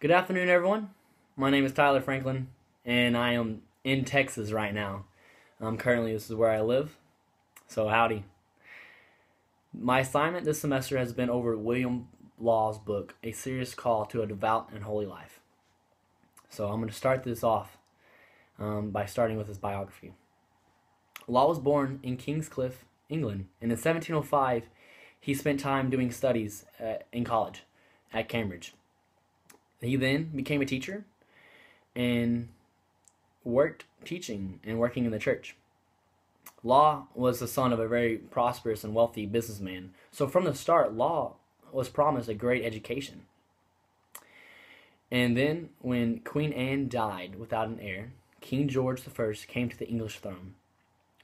Good afternoon, everyone. My name is Tyler Franklin, and I am in Texas right now. Um, currently, this is where I live. So, howdy. My assignment this semester has been over William Law's book, A Serious Call to a Devout and Holy Life. So, I'm going to start this off um, by starting with his biography. Law was born in King's Cliffe, England, and in 1705, he spent time doing studies uh, in college at Cambridge. He then became a teacher and worked teaching and working in the church. Law was the son of a very prosperous and wealthy businessman, so from the start, Law was promised a great education. And then, when Queen Anne died without an heir, King George I came to the English throne.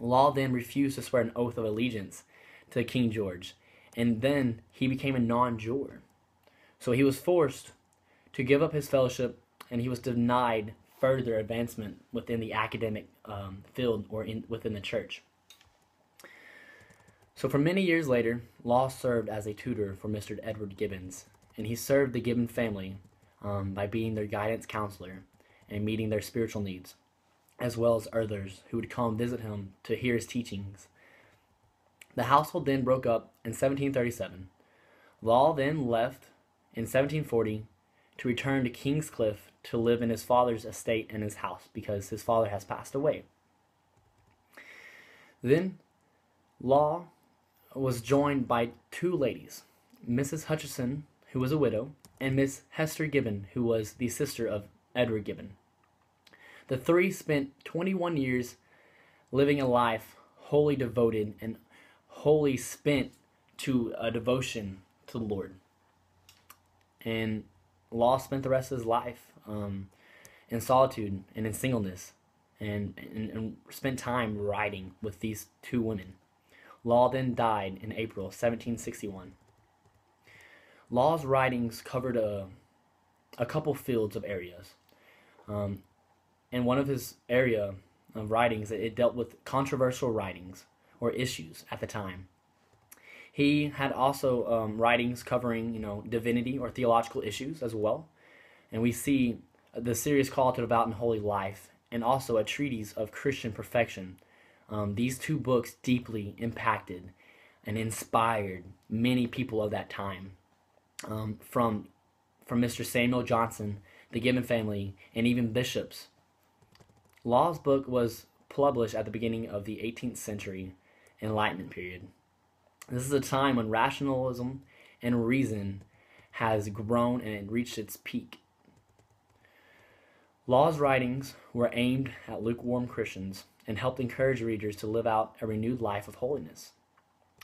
Law then refused to swear an oath of allegiance to King George, and then he became a non juror. So he was forced to give up his fellowship, and he was denied further advancement within the academic um, field or in, within the church. So, for many years later, Law served as a tutor for Mr. Edward Gibbons, and he served the Gibbon family um, by being their guidance counselor and meeting their spiritual needs, as well as others who would come visit him to hear his teachings. The household then broke up in 1737. Law then left in 1740 to return to King's Cliffe to live in his father's estate and his house because his father has passed away. Then Law was joined by two ladies, Mrs. Hutcheson, who was a widow, and Miss Hester Gibbon, who was the sister of Edward Gibbon. The three spent 21 years living a life wholly devoted and wholly spent to a devotion to the Lord. And Law spent the rest of his life um, in solitude and in singleness and, and, and spent time writing with these two women. Law then died in April 1761. Law's writings covered a, a couple fields of areas. Um, and one of his area of writings, it dealt with controversial writings or issues at the time. He had also um, writings covering, you know, divinity or theological issues as well. And we see the serious call to devout and holy life, and also a treatise of Christian perfection. Um, these two books deeply impacted and inspired many people of that time, um, from from Mr. Samuel Johnson, the Gibbon family, and even bishops. Law's book was published at the beginning of the 18th century Enlightenment period. This is a time when rationalism and reason has grown and reached its peak. Law's writings were aimed at lukewarm Christians and helped encourage readers to live out a renewed life of holiness.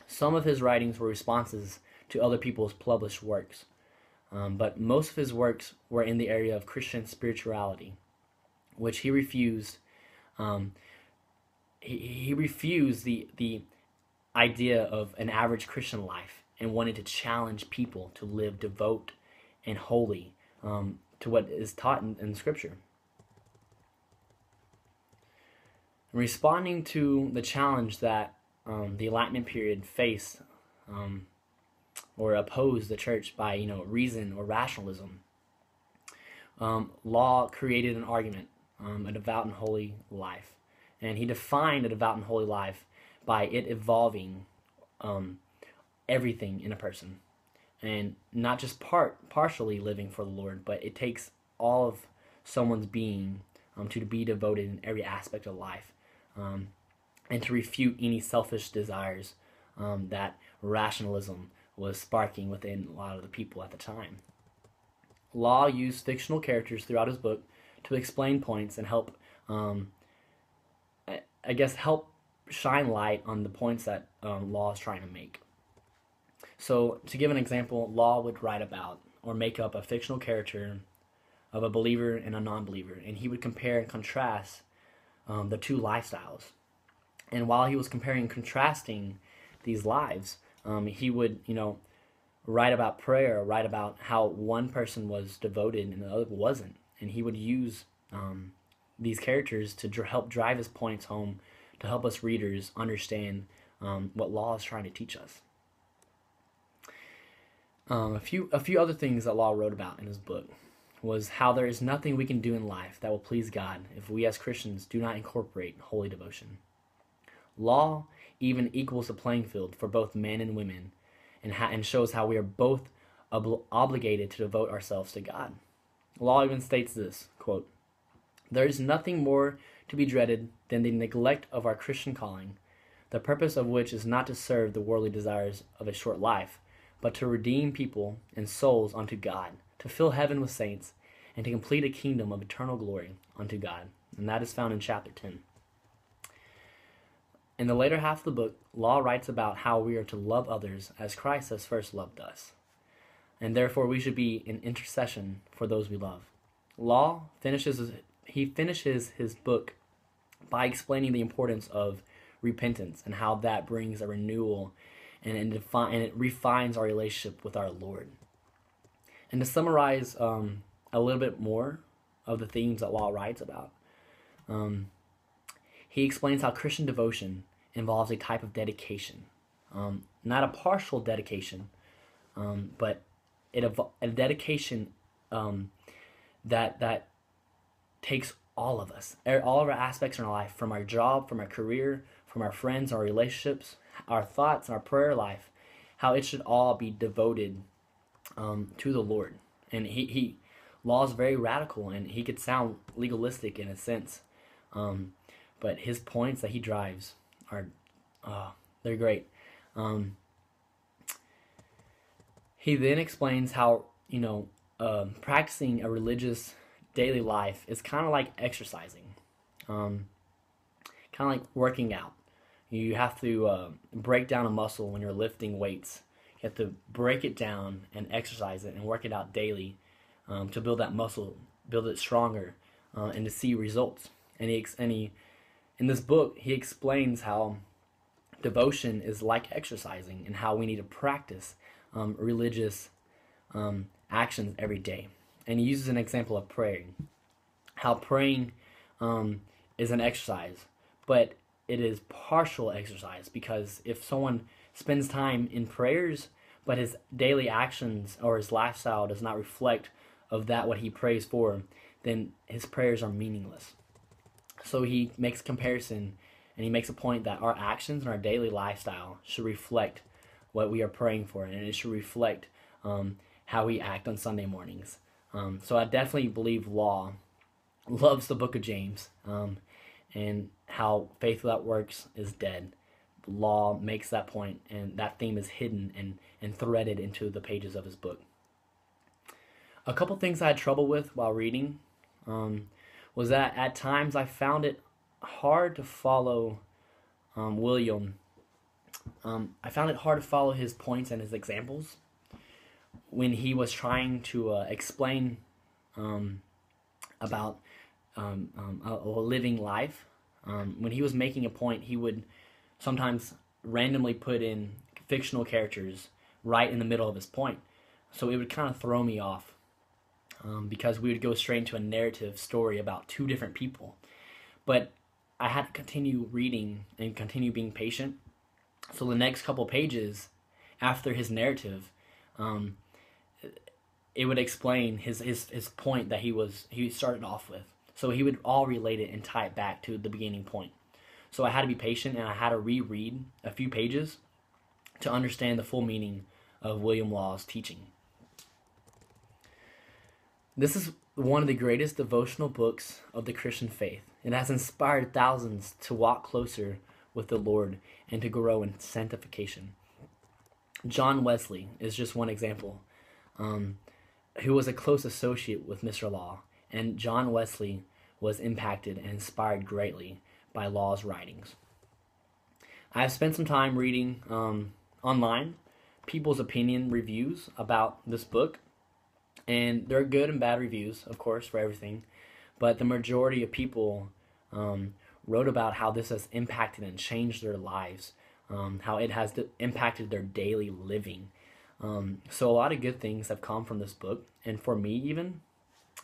Some of his writings were responses to other people's published works, um, but most of his works were in the area of Christian spirituality, which he refused. Um, he, he refused the the idea of an average Christian life and wanted to challenge people to live devout and holy um, to what is taught in, in Scripture. Responding to the challenge that um, the Enlightenment period faced um, or opposed the church by you know reason or rationalism, um, Law created an argument, um, a devout and holy life, and he defined a devout and holy life by it evolving um, everything in a person and not just part partially living for the Lord, but it takes all of someone's being um, to be devoted in every aspect of life, um, and to refute any selfish desires um, that rationalism was sparking within a lot of the people at the time. Law used fictional characters throughout his book to explain points and help, um, I guess, help shine light on the points that um, Law is trying to make. So, to give an example, Law would write about or make up a fictional character of a believer and a non believer, and he would compare and contrast um, the two lifestyles. And while he was comparing and contrasting these lives, um, he would, you know, write about prayer, write about how one person was devoted and the other wasn't. And he would use um, these characters to dr- help drive his points home to help us readers understand um, what law is trying to teach us. Um, a few a few other things that Law wrote about in his book. was how there is nothing we can do in life that will please God if we as Christians do not incorporate holy devotion. Law even equals the playing field for both men and women and, ha- and shows how we are both ob- obligated to devote ourselves to God. Law even states this quote, There is nothing more to be dreaded than the neglect of our Christian calling, the purpose of which is not to serve the worldly desires of a short life, but to redeem people and souls unto God, to fill heaven with saints, and to complete a kingdom of eternal glory unto God. And that is found in chapter 10. In the later half of the book, Law writes about how we are to love others as Christ has first loved us. And therefore we should be in intercession for those we love. Law finishes he finishes his book by explaining the importance of repentance and how that brings a renewal and, and, defi- and it refines our relationship with our Lord. And to summarize um, a little bit more of the themes that Law writes about, um, he explains how Christian devotion involves a type of dedication, um, not a partial dedication, um, but it a dedication um, that that takes all of us, all of our aspects in our life, from our job, from our career, from our friends, our relationships, our thoughts, our prayer life, how it should all be devoted um, to the Lord. And he, he law is very radical, and he could sound legalistic in a sense, um, but his points that he drives are, uh, they're great. Um, he then explains how you know um, practicing a religious daily life is kind of like exercising, um, kind of like working out. You have to uh, break down a muscle when you're lifting weights. You have to break it down and exercise it and work it out daily um, to build that muscle, build it stronger, uh, and to see results. And he, and he, in this book, he explains how devotion is like exercising and how we need to practice um, religious um, actions every day. And he uses an example of praying. How praying um, is an exercise, but it is partial exercise because if someone spends time in prayers, but his daily actions or his lifestyle does not reflect of that what he prays for, then his prayers are meaningless. So he makes comparison and he makes a point that our actions and our daily lifestyle should reflect what we are praying for, and it should reflect um, how we act on Sunday mornings. Um, so I definitely believe law loves the book of James um, and how faith without works is dead. Law makes that point, and that theme is hidden and, and threaded into the pages of his book. A couple things I had trouble with while reading um, was that at times I found it hard to follow um, William um, I found it hard to follow his points and his examples when he was trying to uh, explain um, about um, um a, a, living life. Um, when he was making a point, he would sometimes randomly put in fictional characters right in the middle of his point. So it would kind of throw me off um, because we would go straight into a narrative story about two different people. But I had to continue reading and continue being patient so the next couple pages after his narrative, um, it would explain his, his his point that he was he started off with. So he would all relate it and tie it back to the beginning point. So I had to be patient and I had to reread a few pages to understand the full meaning of William Law's teaching. This is one of the greatest devotional books of the Christian faith. It has inspired thousands to walk closer with the Lord and to grow in sanctification. John Wesley is just one example, um, who was a close associate with Mr. Law, and John Wesley was impacted and inspired greatly by Law's writings. I have spent some time reading um, online people's opinion reviews about this book, and there are good and bad reviews, of course, for everything, but the majority of people um, wrote about how this has impacted and changed their lives, um, how it has impacted their daily living. Um, so a lot of good things have come from this book, and for me even,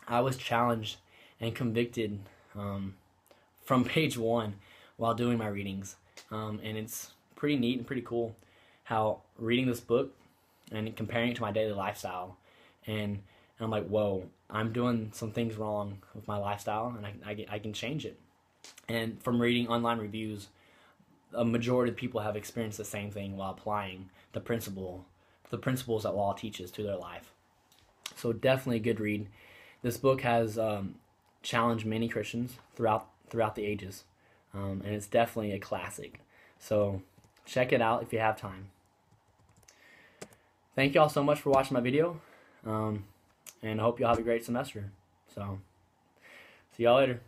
I was challenged and convicted um, from page one while doing my readings, um, and it's pretty neat and pretty cool how reading this book and comparing it to my daily lifestyle and and I'm like, whoa, I'm doing some things wrong with my lifestyle, and I, I, I can change it. And from reading online reviews, a majority of people have experienced the same thing while applying the principle, the principles that law teaches to their life. So definitely a good read. This book has um, challenged many Christians throughout throughout the ages, um, and it's definitely a classic. So check it out if you have time. Thank you all so much for watching my video, um, and I hope you all have a great semester. So see y'all later.